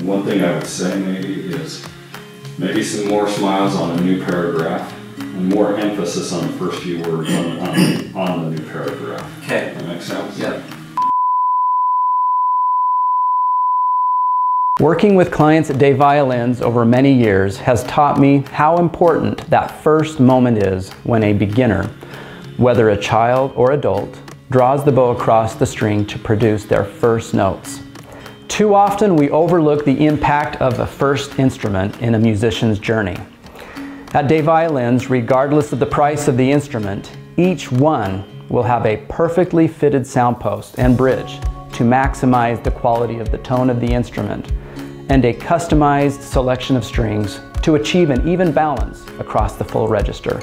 One thing I would say maybe is maybe some more smiles on a new paragraph and more emphasis on the first few words on, on, on the new paragraph. Okay. That makes sense? Yep. Working with clients at Day Violins over many years has taught me how important that first moment is when a beginner, whether a child or adult, draws the bow across the string to produce their first notes. Too often we overlook the impact of a first instrument in a musician's journey. At Day Violins, regardless of the price of the instrument, each one will have a perfectly fitted sound post and bridge to maximize the quality of the tone of the instrument and a customized selection of strings to achieve an even balance across the full register.